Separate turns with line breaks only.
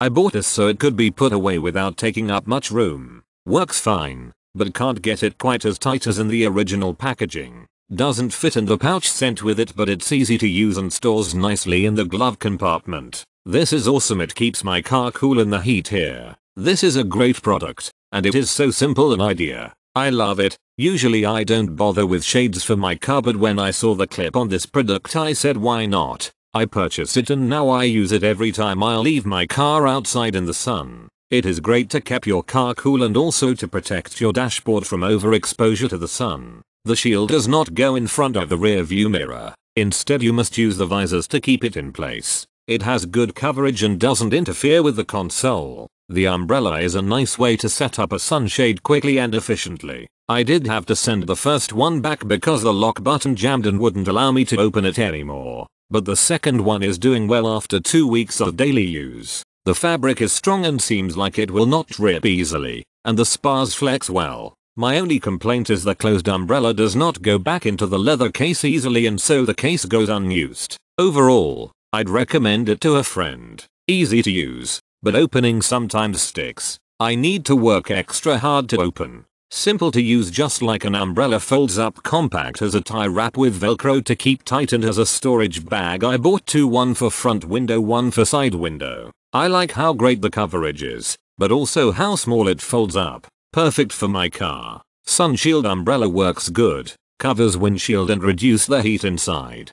I bought this so it could be put away without taking up much room. Works fine, but can't get it quite as tight as in the original packaging. Doesn't fit in the pouch sent with it but it's easy to use and stores nicely in the glove compartment. This is awesome it keeps my car cool in the heat here. This is a great product, and it is so simple an idea. I love it. Usually I don't bother with shades for my car but when I saw the clip on this product I said why not. I purchased it and now I use it every time I leave my car outside in the sun. It is great to keep your car cool and also to protect your dashboard from overexposure to the sun. The shield does not go in front of the rear view mirror. Instead you must use the visors to keep it in place. It has good coverage and doesn't interfere with the console. The umbrella is a nice way to set up a sunshade quickly and efficiently. I did have to send the first one back because the lock button jammed and wouldn't allow me to open it anymore. But the second one is doing well after 2 weeks of daily use. The fabric is strong and seems like it will not rip easily, and the spars flex well. My only complaint is the closed umbrella does not go back into the leather case easily and so the case goes unused. Overall, I'd recommend it to a friend. Easy to use, but opening sometimes sticks. I need to work extra hard to open. Simple to use just like an umbrella folds up compact as a tie wrap with velcro to keep tight and as a storage bag I bought two one for front window one for side window. I like how great the coverage is, but also how small it folds up. Perfect for my car. Sunshield umbrella works good. Covers windshield and reduce the heat inside.